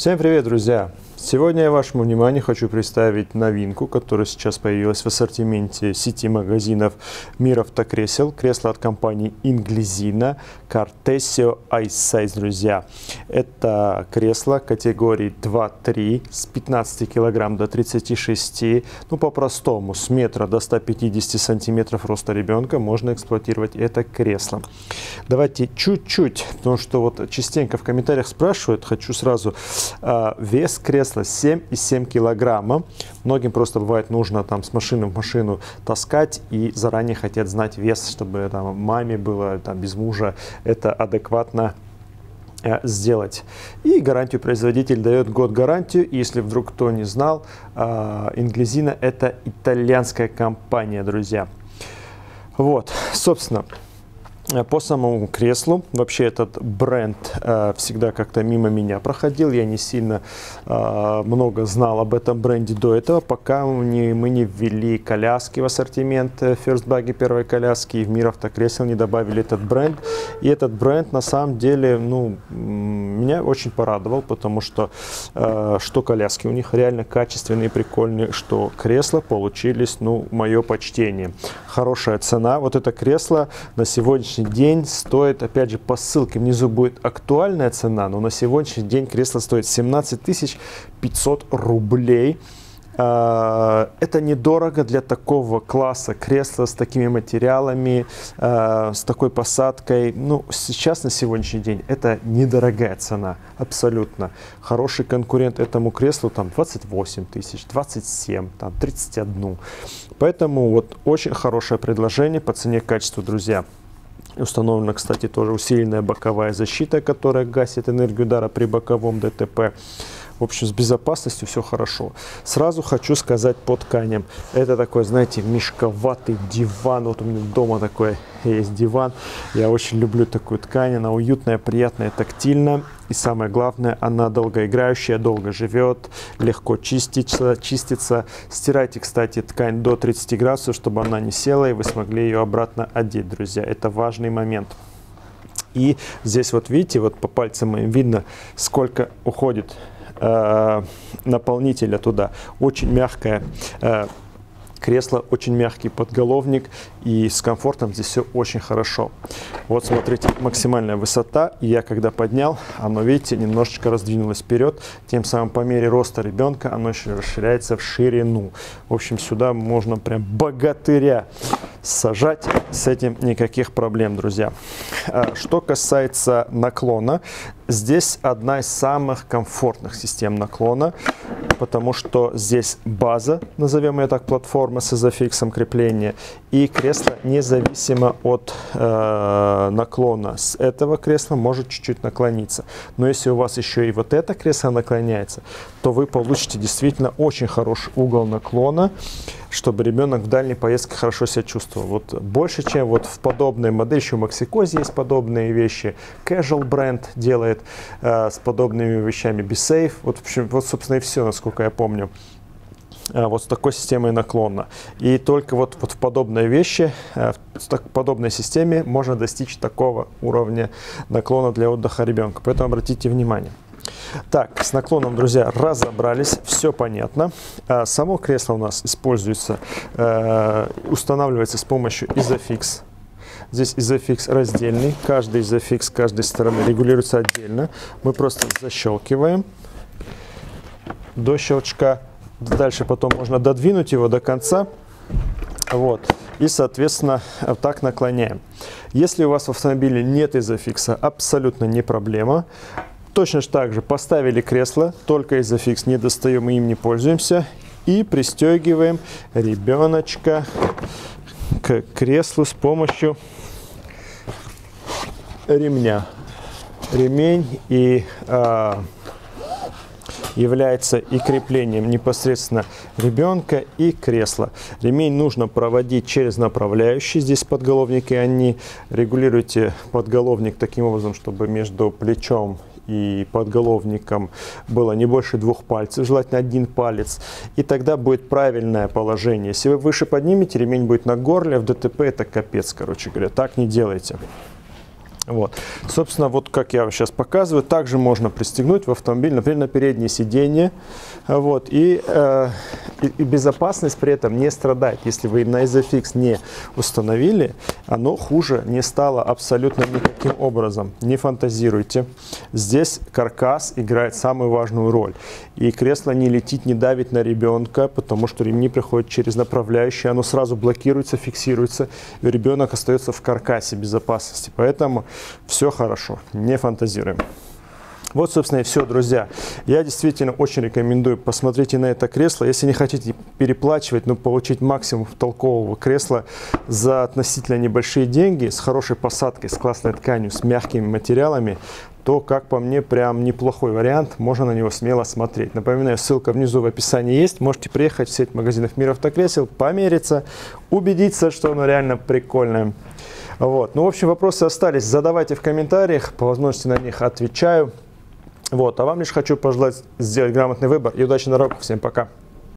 Всем привет, друзья! Сегодня я вашему вниманию хочу представить новинку, которая сейчас появилась в ассортименте сети магазинов Мир автокресел. Кресло от компании Inglesina Cartesio Ice Size, друзья. Это кресло категории 2-3 с 15 килограмм до 36. Ну, по-простому, с метра до 150 сантиметров роста ребенка можно эксплуатировать это кресло. Давайте чуть-чуть, потому что вот частенько в комментариях спрашивают, хочу сразу, э, вес кресла кресла 7,7 килограмма. Многим просто бывает нужно там с машины в машину таскать и заранее хотят знать вес, чтобы там маме было там без мужа это адекватно э, сделать. И гарантию производитель дает год гарантию. Если вдруг кто не знал, Инглизина это итальянская компания, друзья. Вот, собственно, Э, по самому креслу, вообще этот бренд э, всегда как-то мимо меня проходил, я не сильно э, много знал об этом бренде до этого, пока не, мы не ввели коляски в ассортимент э, First Buggy первой коляски и в мир автокресел не добавили этот бренд. И этот бренд на самом деле, ну, меня очень порадовал, потому что э, что коляски у них реально качественные, прикольные, что кресла получились, ну, мое почтение. Хорошая цена. Вот это кресло на сегодняшний сегодняшний день стоит, опять же, по ссылке внизу будет актуальная цена, но на сегодняшний день кресло стоит 17 500 рублей. А, это недорого для такого класса кресла с такими материалами, а, с такой посадкой. Ну, сейчас на сегодняшний день это недорогая цена, абсолютно. Хороший конкурент этому креслу там 28 тысяч, 27, там 31. Поэтому вот очень хорошее предложение по цене качеству, друзья. Установлена, кстати, тоже усиленная боковая защита, которая гасит энергию удара при боковом ДТП. В общем, с безопасностью все хорошо. Сразу хочу сказать по тканям. Это такой, знаете, мешковатый диван. Вот у меня дома такой есть диван. Я очень люблю такую ткань. Она уютная, приятная, тактильная. И самое главное, она долгоиграющая, долго живет, легко чистится, чистится. Стирайте, кстати, ткань до 30 градусов, чтобы она не села, и вы смогли ее обратно одеть, друзья. Это важный момент. И здесь вот видите, вот по пальцам моим видно, сколько уходит э, наполнителя туда. Очень мягкая э, кресло, очень мягкий подголовник и с комфортом здесь все очень хорошо. Вот смотрите, максимальная высота. Я когда поднял, оно, видите, немножечко раздвинулось вперед. Тем самым по мере роста ребенка оно еще расширяется в ширину. В общем, сюда можно прям богатыря сажать. С этим никаких проблем, друзья. А, что касается наклона, здесь одна из самых комфортных систем наклона, потому что здесь база, назовем ее так, платформа с изофиксом крепления, и кресло независимо от э, наклона. С этого кресла может чуть-чуть наклониться. Но если у вас еще и вот это кресло наклоняется, то вы получите действительно очень хороший угол наклона, чтобы ребенок в дальней поездке хорошо себя чувствовал. Вот больше, чем вот в подобной модели, еще в Максикозе есть подобные вещи, Casual бренд делает э, с подобными вещами, BeSafe, вот, в общем, вот, собственно, и все, насколько я помню э, вот с такой системой наклона. И только вот, вот в подобной вещи, э, в так, подобной системе можно достичь такого уровня наклона для отдыха ребенка. Поэтому обратите внимание. Так, с наклоном, друзья, разобрались, все понятно. А, само кресло у нас используется, э, устанавливается с помощью изофикс. Здесь изофикс раздельный, каждый изофикс каждой стороны регулируется отдельно. Мы просто защелкиваем до щелчка. Дальше потом можно додвинуть его до конца. Вот. И, соответственно, так наклоняем. Если у вас в автомобиле нет изофикса, абсолютно не проблема. Точно так же поставили кресло, только изофикс не достаем и им не пользуемся. И пристегиваем ребеночка к креслу с помощью ремня. Ремень и а, является и креплением непосредственно ребенка и кресла. Ремень нужно проводить через направляющий. Здесь подголовники, они регулируйте подголовник таким образом, чтобы между плечом и подголовником было не больше двух пальцев, желательно один палец, и тогда будет правильное положение. Если вы выше поднимете, ремень будет на горле, в ДТП это капец, короче говоря, так не делайте. Вот. Собственно, вот как я сейчас показываю, также можно пристегнуть в автомобиль, например, на переднее сиденье. Вот. И, э, и, безопасность при этом не страдает. Если вы на Isofix не установили, оно хуже не стало абсолютно никаким образом. Не фантазируйте. Здесь каркас играет самую важную роль. И кресло не летит, не давит на ребенка, потому что ремни приходят через направляющие, оно сразу блокируется, фиксируется, и ребенок остается в каркасе безопасности. Поэтому все хорошо, не фантазируем. Вот, собственно, и все, друзья. Я действительно очень рекомендую, посмотрите на это кресло. Если не хотите переплачивать, но получить максимум толкового кресла за относительно небольшие деньги, с хорошей посадкой, с классной тканью, с мягкими материалами, то, как по мне, прям неплохой вариант. Можно на него смело смотреть. Напоминаю, ссылка внизу в описании есть. Можете приехать в сеть магазинов Мир Автокресел, помериться, убедиться, что оно реально прикольное. Вот. Ну, в общем, вопросы остались. Задавайте в комментариях, по возможности на них отвечаю. Вот. А вам лишь хочу пожелать сделать грамотный выбор и удачи на дорогах. Всем пока.